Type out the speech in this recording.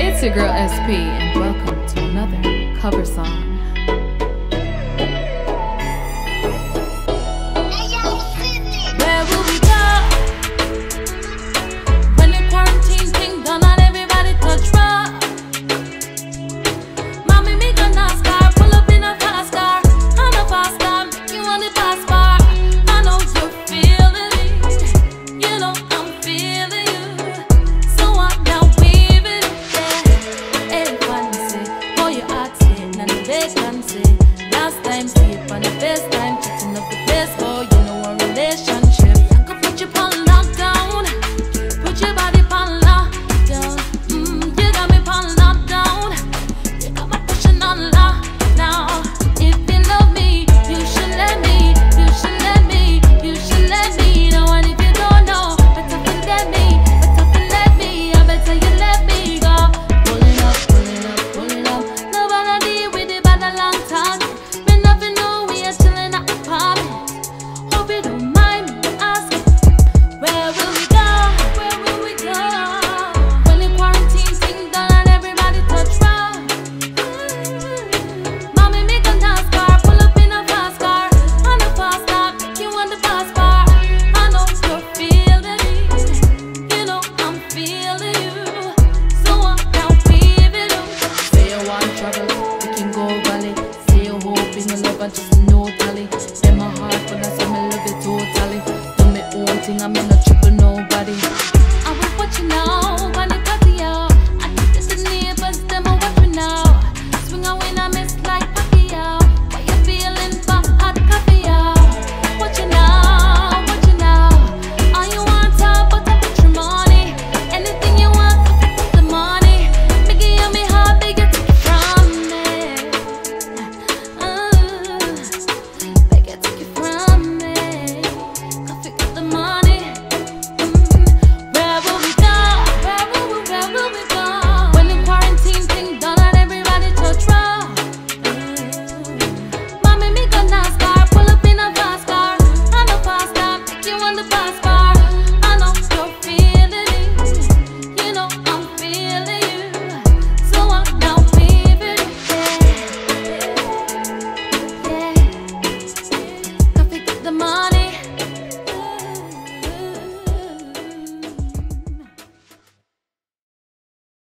It's your girl SP, and welcome to another cover song. take Last time sweet, and the best time Cheating up the best, boy, oh, you know our relation I'm in a trip nobody. I will watch you now. on the bus.